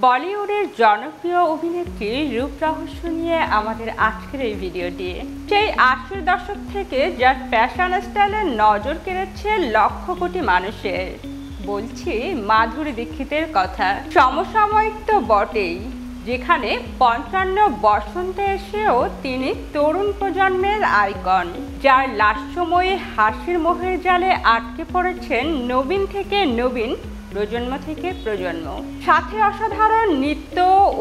বলিউডের জনপ্রিয় অভিনেত্রীর রূপ রহস্য নিয়ে আমাদের আজকের এই ভিডিওটি। সেই আশির দশক থেকে যার ফ্যাশন স্টাইলে নজর কেড়েছে লক্ষ কোটি মানুষের। বলছি মাধুরী দীক্ষিতের কথা। সমসাময়িক তো বটেই, যেখানে পঞ্চান্ন বসন্তে এসেও তিনি তরুণ প্রজন্মের আইকন, যার লাস্যময়ী হাসির মোহের জালে আটকে পড়েছেন নবীন থেকে নবীন প্রজন্ম থেকে প্রজন্ম সাথে অসাধারণ নৃত্য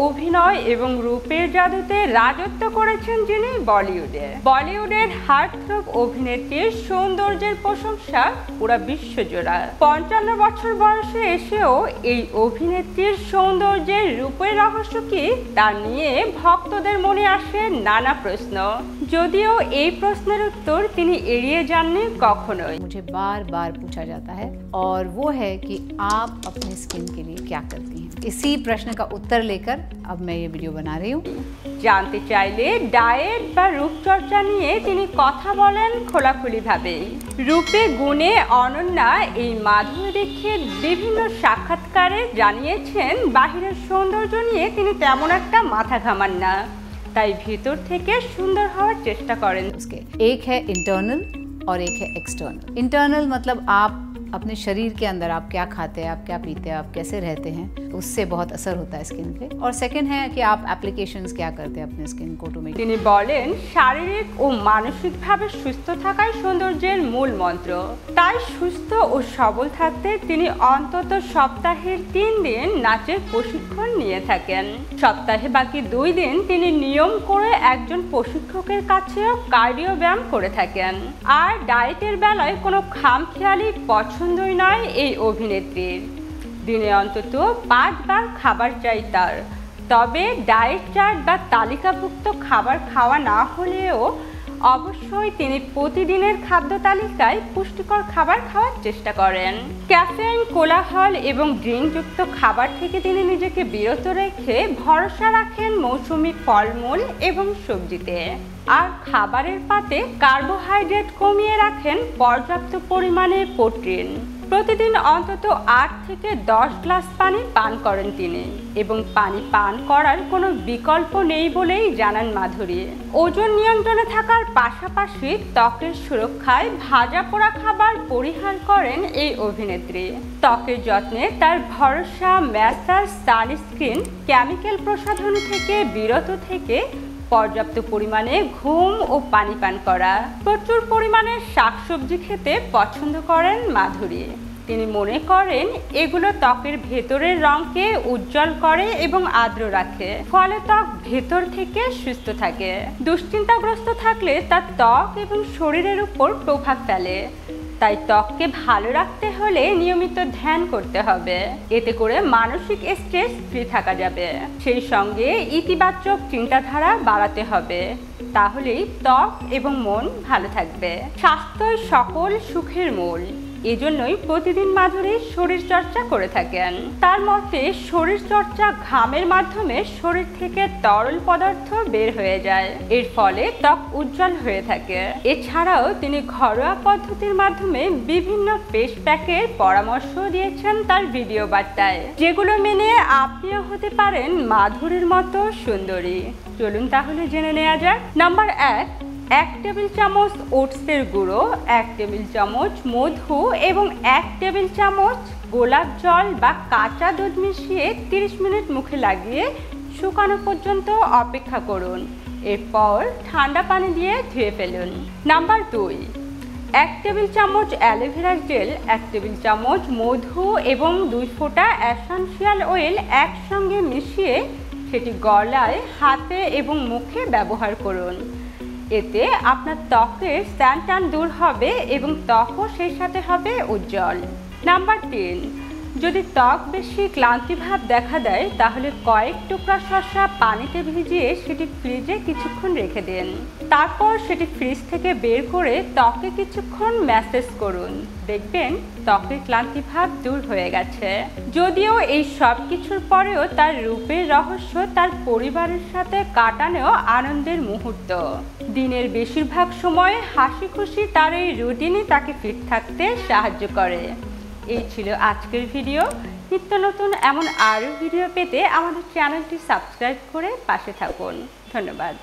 অভিনয় এবং রূপের জাদুতে রাজত্ব করেছেন যিনি বলিউডে বলিউডের হার্টথ্রব অভিনেত্রীর সৌন্দর্যের প্রশংসা পুরো বিশ্বজোড়া পঞ্চান্ন বছর বয়সে এসেও এই অভিনেত্রীর সৌন্দর্যের রূপের রহস্য কি তা নিয়ে ভক্তদের মনে আসে নানা প্রশ্ন যদিও এই প্রশ্নের উত্তর তিনি এড়িয়ে যাননি কখনোই मुझे बार बार पूछा जाता है और वो है कि आप अपने स्किन के लिए क्या करती हैं इसी प्रश्न का उत्तर लेकर अब मैं ये वीडियो बना रही हूँ জানতে চাইলে ডায়েট বা রূপচর্চা নিয়ে তিনি কথা বলেন খোলাখুলিভাবে রূপে গুণে অনন্যা এই মাধুরী দীক্ষিত বিভিন্ন সাক্ষাৎকারে জানিয়েছেন বাহিরের সৌন্দর্য নিয়ে তিনি তেমন একটা মাথা ঘামান না তাই ভিতর থেকে সুন্দর হওয়ার চেষ্টা করেন उसके एक है इंटरनल और एक है एक्सटर्नल इंटरनल मतलब आप अपने शरीर के अंदर आप क्या खाते हैं, आप क्या पीते हैं, आप कैसे रहते हैं उससे बहुत असर होता है स्किन पे और सेकंड है कि आप एप्लीकेशंस क्या करते हैं अपने स्किन को टू मेक তিনি বলেন শারীরিক ও মানসিকভাবে সুস্থ থাকাই সৌন্দর্যের মূল মন্ত্র তাই সুস্থ ও সবল থাকতে তিনি অন্তত সপ্তাহের তিন দিন নাচের প্রশিক্ষণ নিয়ে থাকেন সপ্তাহে বাকি দুই দিন তিনি নিয়ম করে একজন প্রশিক্ষকের কাছেও কার্ডিও ব্যায়াম করে থাকেন আর ডায়েটের বেলায় কোনো খামখেয়ালি পছন্দই নয় এই অভিনেত্রীর দিনে অন্তত পাঁচবার খাবার চাই তার। তবে ডায়েট চার্ট বা তালিকাভুক্ত খাবার খাওয়া না হলেও অবশ্যই তিনি প্রতিদিনের খাদ্য তালিকায় পুষ্টিকর খাবার খাওয়ার চেষ্টা করেন। ক্যাফেন কোলাহল এবং ড্রিঙ্কযুক্ত খাবার থেকে তিনি নিজেকে বিরত রেখে ভরসা রাখেন মৌসুমি ফলমূল এবং সবজিতে। আর খাবারের পাতে কার্বোহাইড্রেট কমিয়ে রাখেন পর্যাপ্ত পরিমাণে প্রোটিন। প্রতিদিন অন্তত আট থেকে দশ গ্লাস পানি পান করেন তিনি এবং পানি পান করার কোনো বিকল্প নেই বলেই জানান মাধুরী। ওজন নিয়ন্ত্রণে থাকার পাশাপাশি ত্বকের সুরক্ষায় ভাজা পোড়া খাবার পরিহার করেন এই অভিনেত্রী। ত্বকের যত্নে তার ভরসা, ম্যাসাজ, সানস্ক্রিন, কেমিক্যাল প্রসাধন থেকে বিরত থেকে পর্যাপ্ত পরিমাণে ঘুম ও পানি পান করা। প্রচুর পরিমাণে শাকসবজি খেতে পছন্দ করেন মাধুরী। তিনি মনে করেন, এগুলো ত্বকের ভেতরের রঙকে উজ্জ্বল করে এবং আর্দ্র রাখে। ফলে ত্বক ভেতর থেকে সুস্থ থাকে। দুশ্চিন্তাগ্রস্ত থাকলে তার ত্বক এবং শরীরের উপর প্রভাব ফেলে। তাই ত্বককে ভালো রাখতে হলে নিয়মিত ধ্যান করতে হবে। এতে করে মানসিক স্ট্রেস ফ্রি থাকা যাবে। সেই সঙ্গে ইতিবাচক চিন্তাধারা বাড়াতে হবে। তাহলেই ত্বক এবং মন ভালো থাকবে। স্বাস্থ্য সকল সুখের মূল। এজন্যই প্রতিদিন মাধুরী শরীর চর্চা করে থাকেন। তার মতে, শরীর চর্চা ঘামের মাধ্যমে শরীর থেকে তরল পদার্থ বের হয়ে যায়। এর ফলে ত্বক উজ্জ্বল হয়ে থাকে। এছাড়াও তিনি ঘরোয়া পদ্ধতির মাধ্যমে বিভিন্ন ফেস প্যাকের পরামর্শ দিয়েছেন তার ভিডিও বার্তায়। যেগুলো মেনে আপনিও হতে পারেন মাধুরীর মতো সুন্দরী। চলুন তাহলে জেনে নেওয়া যাক। নাম্বার এক এক টেবিল চামচ ওটসের গুঁড়ো, এক টেবিল চামচ মধু এবং এক টেবিল চামচ গোলাপ জল বা কাঁচা দুধ মিশিয়ে 30 মিনিট মুখে লাগিয়ে শুকানো পর্যন্ত অপেক্ষা করুন। এরপর ঠান্ডা পানি দিয়ে ধুয়ে ফেলুন। নাম্বার দুই, এক টেবিল চামচ অ্যালোভেরা জেল, এক টেবিল চামচ মধু এবং দুই ফোঁটা অ্যাসানশিয়াল অয়েল একসঙ্গে মিশিয়ে সেটি গলায়, হাতে এবং মুখে ব্যবহার করুন। এতে আপনার ত্বকের স্যান দূর হবে এবং ত্বকও সেই সাথে হবে উজ্জ্বল। নাম্বার তিন যদি ত্বক বেশি ক্লান্তিভাব দেখা দেয়, তাহলে কয়েক টুকরা শসা পানিতে ভিজিয়ে সেটি ফ্রিজে কিছুক্ষণ রেখে দিন। তারপর সেটি ফ্রিজ থেকে বের করে ত্বকে কিছুক্ষণ ম্যাসেজ করুন। দেখবেন ত্বকের ক্লান্তিভাব দূর হয়ে গেছে। যদিও এই সব কিছুর পরেও তার রূপের রহস্য তার পরিবারের সাথে কাটানো আনন্দের মুহূর্ত। দিনের বেশিরভাগ সময় হাসি খুশি তার এই রুটিনই তাকে ফিট থাকতে সাহায্য করে। এই ছিল আজকের ভিডিও। নিত্য নতুন এমন আরও ভিডিও পেতে আমাদের চ্যানেলটি সাবস্ক্রাইব করে পাশে থাকুন। ধন্যবাদ।